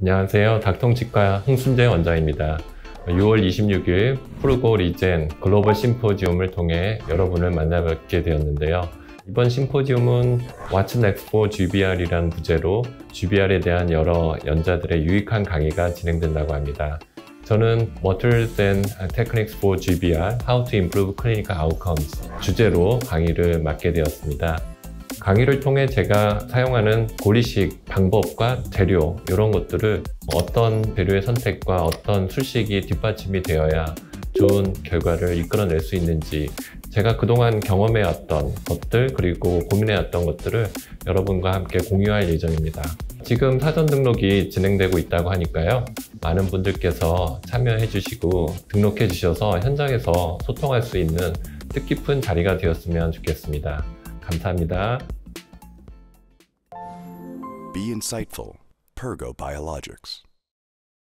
안녕하세요. 닭통치과 홍순재 원장입니다. 6월 26일 프루고 리젠 글로벌 심포지움을 통해 여러분을 만나뵙게 되었는데요. 이번 심포지움은 Next for GBR이라는 부제로 GBR에 대한 여러 연자들의 유익한 강의가 진행된다고 합니다. 저는 Materials and Techniques for GBR How to Improve Clinical Outcomes 주제로 강의를 맡게 되었습니다. 강의를 통해 제가 사용하는 고리식 방법과 재료 이런 것들을 어떤 재료의 선택과 어떤 술식이 뒷받침이 되어야 좋은 결과를 이끌어낼 수 있는지 제가 그동안 경험해왔던 것들 그리고 고민해왔던 것들을 여러분과 함께 공유할 예정입니다. 지금 사전 등록이 진행되고 있다고 하니까요. 많은 분들께서 참여해 주시고 등록해 주셔서 현장에서 소통할 수 있는 뜻깊은 자리가 되었으면 좋겠습니다. 감사합니다. Be insightful. Pergo Biologics.